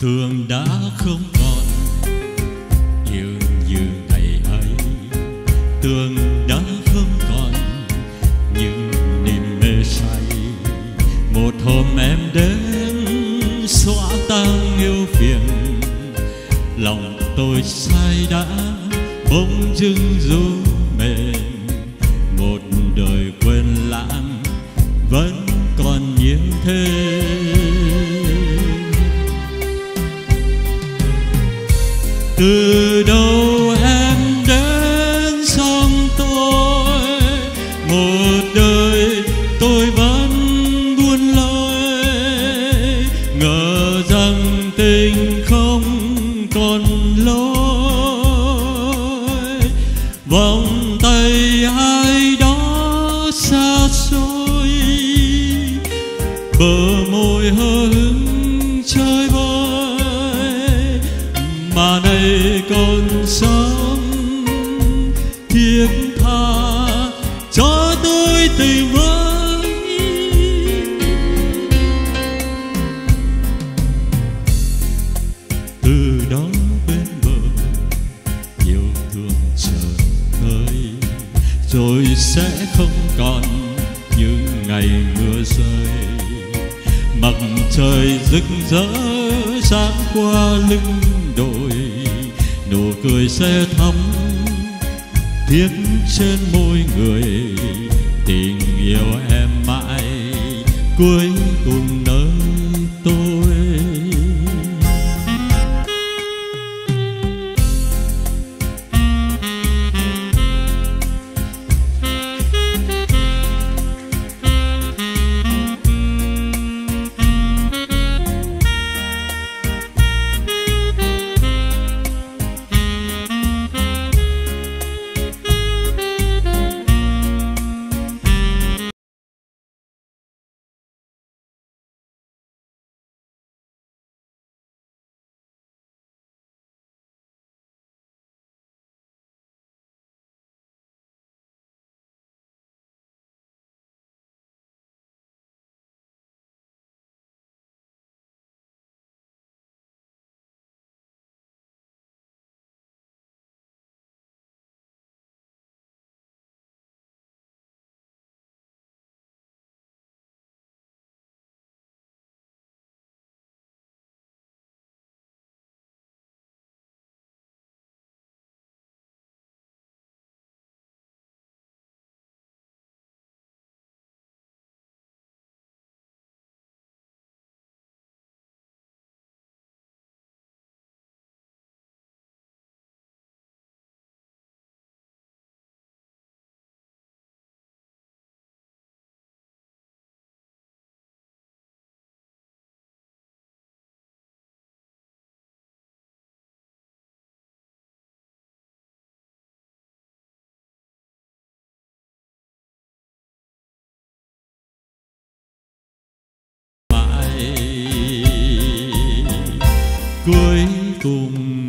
không còn, yêu như ngày ấy tường đã không còn, những niềm mê say một hôm em đến, xóa tan yêu phiền lòng tôi say đã bỗng dưng rồi. Từ đâu em đến sống tôi, một đời tôi vẫn buôn lối ngờ rằng tình không còn lối vòng tay ai đó xa xôi, bờ môi hơi. Mà nay còn sống. Thiết tha cho tôi tình với. Từ đó bên bờ yêu thương chờ đợi rồi sẽ không còn những ngày mưa rơi. Mặt trời rực rỡ sáng qua lưng đôi, nụ cười sẽ thắm thiết trên môi người. Tình yêu em mãi cuối cùng nơi tôi. cuối cùng.